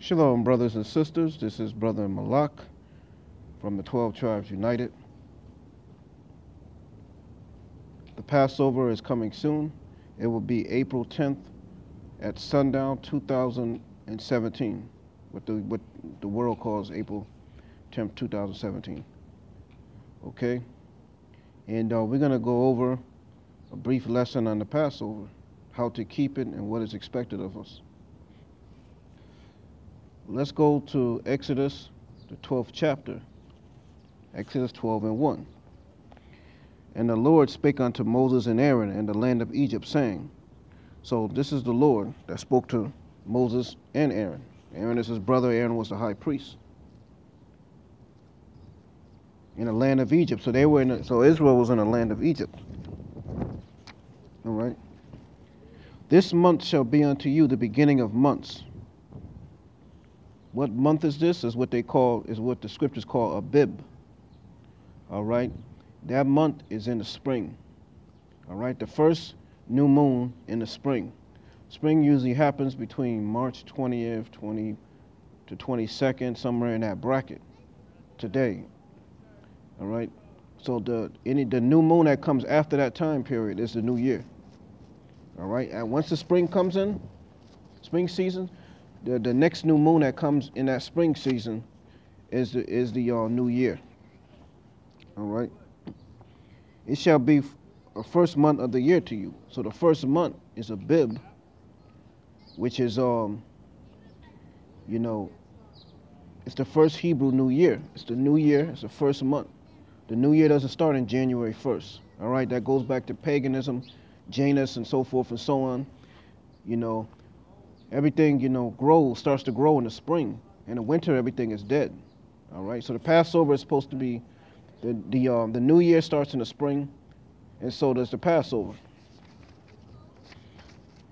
Shalom, brothers and sisters. This is Brother Malak from the 12 Tribes United. The Passover is coming soon. It will be April 10th at sundown 2017, what the, what the world calls April 10th, 2017. Okay? And uh, we're going to go over a brief lesson on the Passover, how to keep it and what is expected of us. Let's go to Exodus, the 12th chapter. Exodus 12 and 1. And the Lord spake unto Moses and Aaron in the land of Egypt, saying, So this is the Lord that spoke to Moses and Aaron. Aaron is his brother, Aaron was the high priest. In the land of Egypt. So they were in the, so Israel was in the land of Egypt. All right. This month shall be unto you the beginning of months. What month is this? Is what they call is what the scriptures call Abib. All right. That month is in the spring. All right. The first new moon in the spring. Spring usually happens between March 20th, 20 to 22nd, somewhere in that bracket. Today. All right. So the any the new moon that comes after that time period is the new year. All right. And once the spring comes in, spring season, the the next new moon that comes in that spring season is the is the uh, new year. All right. It shall be a first month of the year to you. So the first month is Abib, which is um, you know, it's the first Hebrew New Year. It's the new year. It's the first month. The new year doesn't start in January 1st. All right, that goes back to paganism, Janus, and so forth and so on. You know, everything you know grows, starts to grow in the spring. In the winter, everything is dead. All right, so the Passover is supposed to be the the um, the new year starts in the spring, and so does the Passover.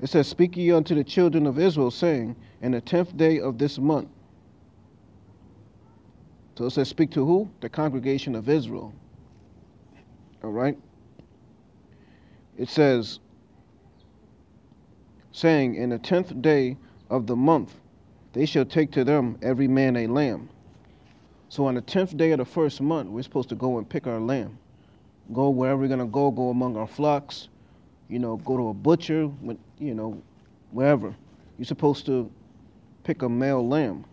It says, "Speak ye unto the children of Israel, saying, In the tenth day of this month." So it says, "Speak to who? The congregation of Israel." All right. It says, saying, In the tenth day of the month, they shall take to them every man a lamb. So on the tenth day of the first month, we're supposed to go and pick our lamb. Go wherever we're gonna go, go among our flocks, you know, go to a butcher, you know, wherever. You're supposed to pick a male lamb.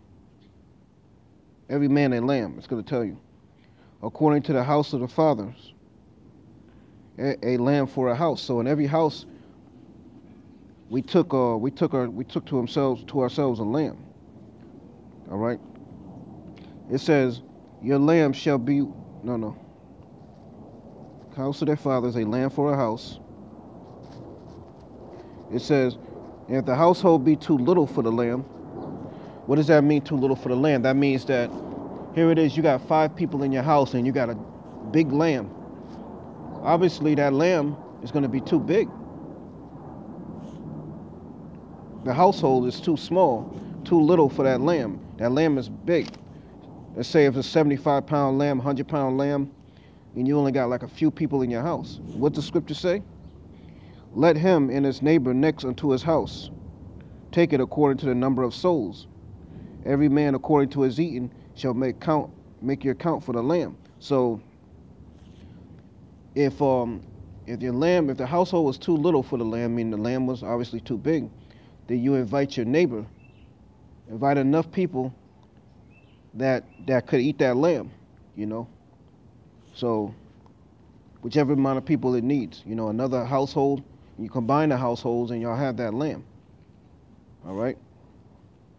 Every man a lamb, it's gonna tell you. According to the house of the fathers. A, a lamb for a house. So in every house we took uh we took our we took to ourselves to ourselves a lamb. All right. It says, "Your lamb shall be no no." House of their fathers, a lamb for a house. It says, "If the household be too little for the lamb, what does that mean? Too little for the lamb? That means that here it is. You got five people in your house, and you got a big lamb. Obviously, that lamb is going to be too big the household is too small, too little for that lamb. That lamb is big. Let's say if it's a 75 pound lamb, 100 pound lamb, and you only got like a few people in your house. What does scripture say? Let him and his neighbor next unto his house take it according to the number of souls. Every man according to his eating shall make count make your count for the lamb. So if um if your lamb if the household was too little for the lamb, meaning the lamb was obviously too big, then you invite your neighbor. Invite enough people that that could eat that lamb, you know. So whichever amount of people it needs, you know, another household, you combine the households and y'all have that lamb. All right?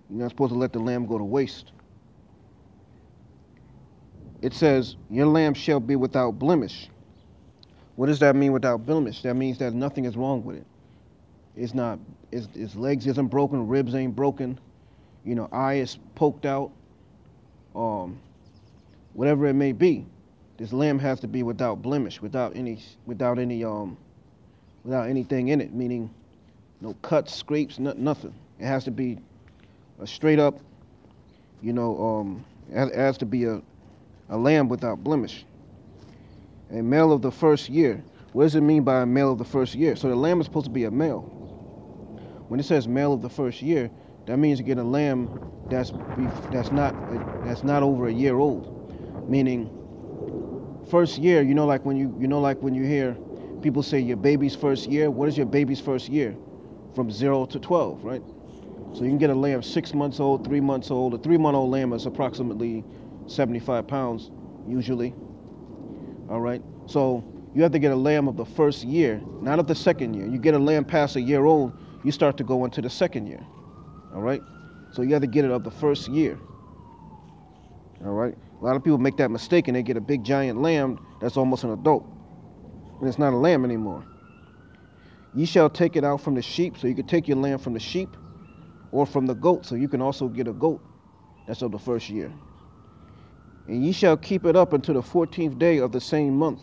You're not supposed to let the lamb go to waste. It says, Your lamb shall be without blemish. What does that mean without blemish? That means that nothing is wrong with it. It's not, its, its legs isn't broken, ribs ain't broken, you know, eye is poked out, um, whatever it may be. This lamb has to be without blemish, without any, without any, um, without anything in it, meaning no cuts, scrapes, no, nothing. It has to be a straight up, you know, um, it has to be a, a lamb without blemish. A male of the first year. What does it mean by a male of the first year? So the lamb is supposed to be a male. When it says male of the first year, that means you get a lamb that's that's not that's not over a year old, meaning first year. You know, like when you you know like when you hear people say your baby's first year. What is your baby's first year? From zero to twelve, right? So you can get a lamb six months old, three months old. A three-month-old lamb is approximately 75 pounds, usually. All right. So you have to get a lamb of the first year, not of the second year. You get a lamb past a year old, you start to go into the second year. All right? So you have to get it up the first year. All right? A lot of people make that mistake and they get a big giant lamb that's almost an adult. And it's not a lamb anymore. Ye shall take it out from the sheep, so you can take your lamb from the sheep or from the goat, so you can also get a goat that's of the first year. And ye shall keep it up until the fourteenth day of the same month.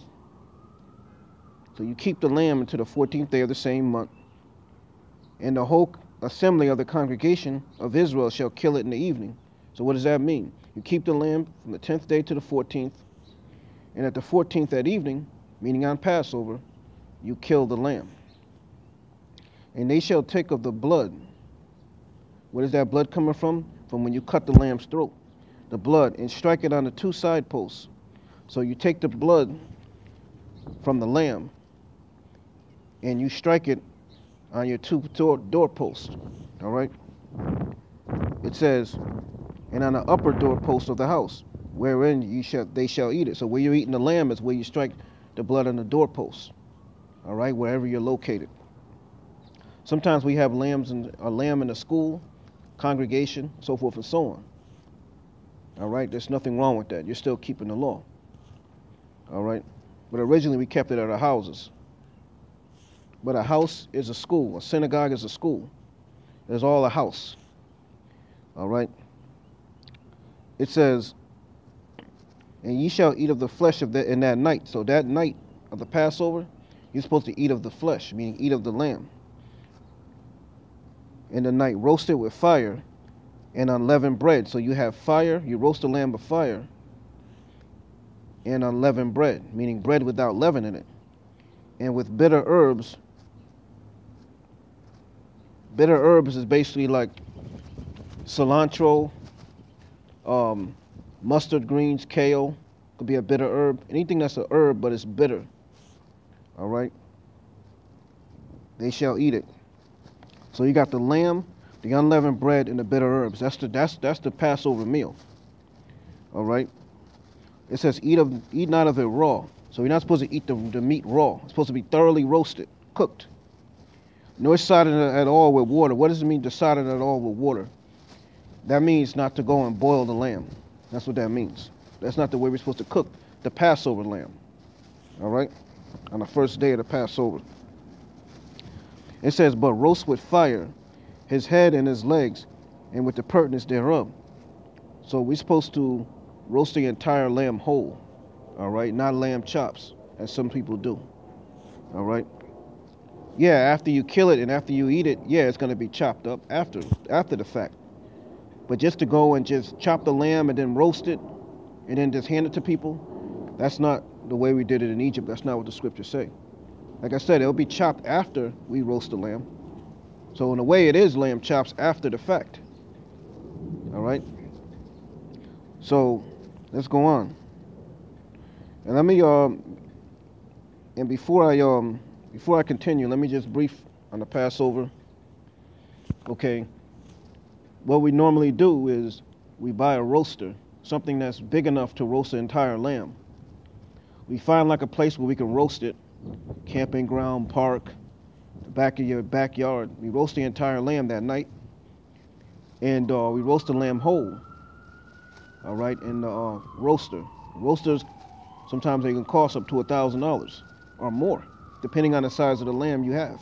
So you keep the lamb until the fourteenth day of the same month. And the whole assembly of the congregation of Israel shall kill it in the evening. So what does that mean? You keep the lamb from the tenth day to the fourteenth, and at the fourteenth that evening, meaning on Passover, you kill the lamb. And they shall take of the blood. Where is that blood coming from? From when you cut the lamb's throat. The blood, and strike it on the two side posts. So you take the blood from the lamb and you strike it on your two door, doorposts. All right? It says, and on the upper doorpost of the house, wherein you shall they shall eat it. So where you're eating the lamb is where you strike the blood on the doorpost. All right, wherever you're located. Sometimes we have lambs in a lamb in a school, congregation, so forth and so on. All right, there's nothing wrong with that. You're still keeping the law. All right, but originally we kept it at our houses. But a house is a school. A synagogue is a school. It's all a house. All right. It says, and ye shall eat of the flesh of that in that night. So that night of the Passover, you're supposed to eat of the flesh, meaning eat of the lamb. In the night, roast it with fire and unleavened bread. So you have fire, you roast the lamb with fire and unleavened bread, meaning bread without leaven in it. And with bitter herbs. Bitter herbs is basically like cilantro, um, mustard greens, kale, could be a bitter herb. Anything that's a herb but it's bitter. All right? They shall eat it. So you got the lamb, the unleavened bread, and the bitter herbs. That's the that's that's the Passover meal. All right. It says eat of eat not of it raw. So you're not supposed to eat the, the meat raw. It's supposed to be thoroughly roasted, cooked. No sodden at all with water. What does it mean to sodden at all with water? That means not to go and boil the lamb. That's what that means. That's not the way we're supposed to cook the Passover lamb. All right? On the first day of the Passover. It says, But roast with fire his head and his legs, and with the purtenance thereof. So we're supposed to roast the entire lamb whole. All right? Not lamb chops, as some people do. All right? Yeah, after you kill it and after you eat it, yeah, it's going to be chopped up after after the fact. But just to go and just chop the lamb and then roast it and then just hand it to people, that's not the way we did it in Egypt. That's not what the scriptures say. Like I said, it'll be chopped after we roast the lamb. So in a way, it is lamb chops after the fact. All right. So let's go on. And let me um. And before I um before I continue, let me just brief on the Passover. Okay. What we normally do is we buy a roaster, something that's big enough to roast the entire lamb. We find like a place where we can roast it, camping ground, park, the back of your backyard. We roast the entire lamb that night, and uh, we roast the lamb whole. All right, in the uh, roaster. Roasters sometimes they can cost up to a thousand dollars or more depending on the size of the lamb you have.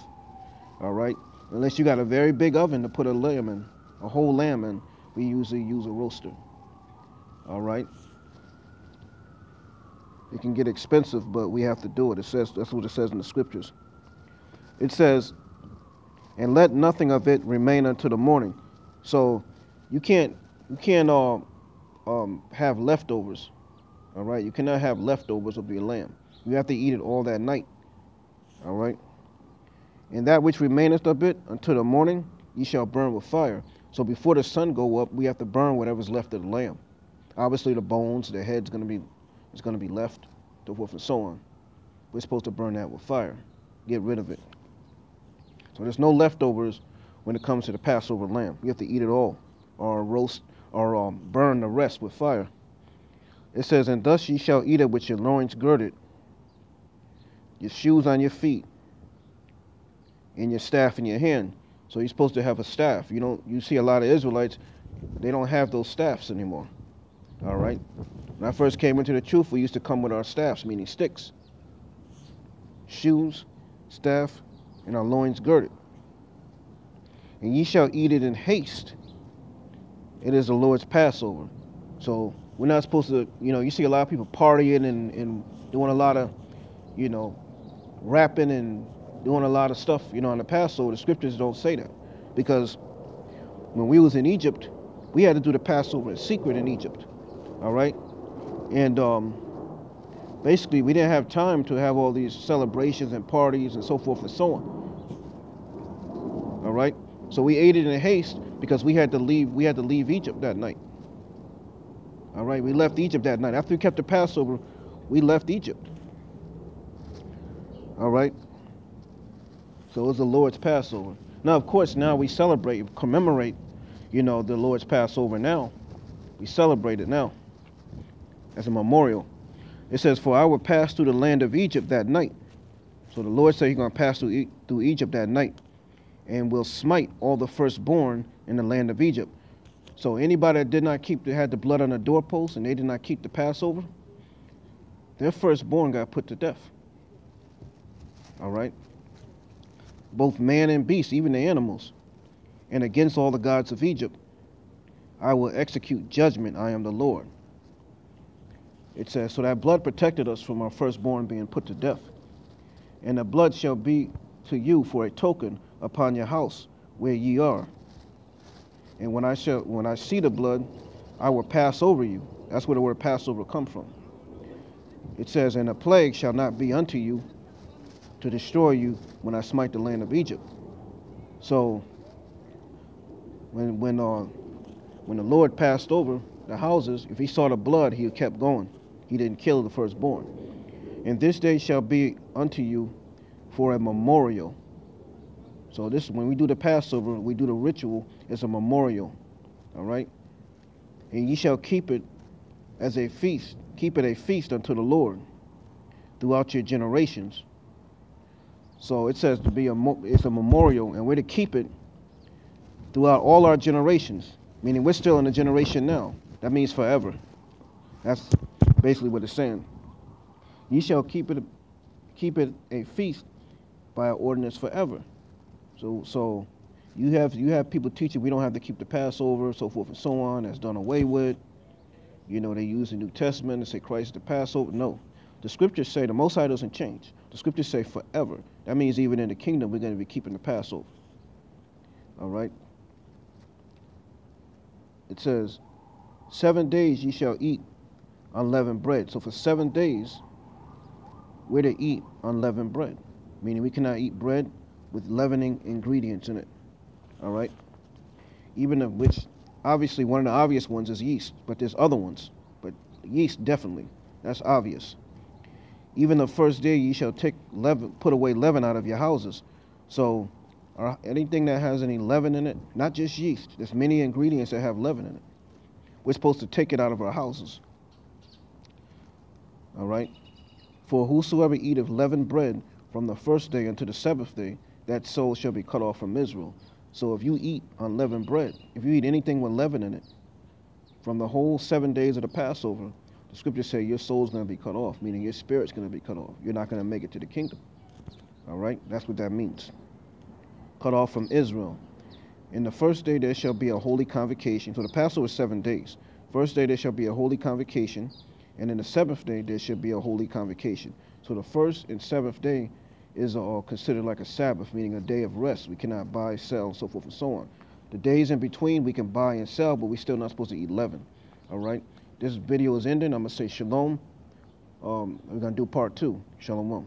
All right? Unless you got a very big oven to put a lamb in, a whole lamb in, we usually use a roaster. All right? It can get expensive, but we have to do it. It says that's what it says in the scriptures. It says, "And let nothing of it remain until the morning." So you can't you can't uh, um, have leftovers. All right, you cannot have leftovers of your lamb. You have to eat it all that night. All right. And that which remaineth of it until the morning, ye shall burn with fire. So before the sun go up, we have to burn whatever's left of the lamb. Obviously, the bones, the head's going to be is going to be left, so forth and so on. We're supposed to burn that with fire, get rid of it. So there's no leftovers when it comes to the Passover lamb. You have to eat it all, or roast, or um, burn the rest with fire. It says, And thus ye shall eat it with your loins girded, your shoes on your feet, and your staff in your hand. So you're supposed to have a staff. You don't. You see a lot of Israelites, they don't have those staffs anymore. All right. When I first came into the truth, we used to come with our staffs, meaning sticks, shoes, staff, and our loins girded. And ye shall eat it in haste. It is the Lord's Passover. So we're not supposed to, you know, you see a lot of people partying and, and doing a lot of, you know, rapping and doing a lot of stuff, you know, on the Passover. The scriptures don't say that. Because when we was in Egypt, we had to do the Passover in secret in Egypt. All right? And um, basically, we didn't have time to have all these celebrations and parties and so forth and so on. All right? So we ate it in haste because we had to leave. We had to leave Egypt that night. All right, we left Egypt that night. After we kept the Passover, we left Egypt. All right. So it was the Lord's Passover. Now, of course, now we celebrate, commemorate, you know, the Lord's Passover now. We celebrate it now as a memorial. It says, For I will pass through the land of Egypt that night. So the Lord said he's going to pass through, e through Egypt that night and will smite all the firstborn in the land of Egypt. So anybody that did not keep, that had the blood on the doorpost and they did not keep the Passover, their firstborn got put to death. All right? Both man and beast, even the animals. And against all the gods of Egypt, I will execute judgment. I am the Lord. It says, So that blood protected us from our firstborn being put to death. And the blood shall be to you for a token upon your house where ye are. And when I shall when I see the blood, I will pass over you. That's where the word Passover come from. It says, And a plague shall not be unto you to destroy you when I smite the land of Egypt. So when when uh, when the Lord passed over the houses, if he saw the blood, he kept going. He didn't kill the firstborn. And this day shall be unto you for a memorial. So this when we do the Passover, we do the ritual, it's a memorial. All right? And ye shall keep it as a feast. Keep it a feast unto the Lord throughout your generations. So it says to be a it's a memorial, and we're to keep it throughout all our generations. Meaning we're still in a generation now. That means forever. That's basically what it's saying. Ye shall keep it keep it a feast by an ordinance forever. So so you have you have people teaching we don't have to keep the Passover, so forth and so on. That's done away with. You know, they use the New Testament and say Christ the Passover. No. The scriptures say the Most High doesn't change. The scriptures say forever. That means even in the kingdom we're going to be keeping the Passover. All right. It says, seven days ye shall eat unleavened bread. So for seven days, we're to eat unleavened bread, meaning we cannot eat bread with leavening ingredients in it. All right? Even of which, obviously, one of the obvious ones is yeast, but there's other ones. But yeast, definitely. That's obvious. Even the first day ye shall take leaven, put away leaven out of your houses. So, anything that has any leaven in it, not just yeast, there's many ingredients that have leaven in it. We're supposed to take it out of our houses. All right? For whosoever eateth leavened bread from the first day unto the seventh day, that soul shall be cut off from Israel. So if you eat unleavened bread, if you eat anything with leaven in it, from the whole seven days of the Passover, the scriptures say your soul's going to be cut off, meaning your spirit's going to be cut off. You're not going to make it to the kingdom. All right? That's what that means. Cut off from Israel. In the first day there shall be a holy convocation. So the Passover is seven days. First day there shall be a holy convocation, and in the seventh day there shall be a holy convocation. So the first and seventh day is uh, considered like a Sabbath, meaning a day of rest. We cannot buy, sell, so forth and so on. The days in between we can buy and sell, but we're still not supposed to eat leaven. All right? This video is ending. I'm going to say shalom. Um, we're going to do part two. Shalom.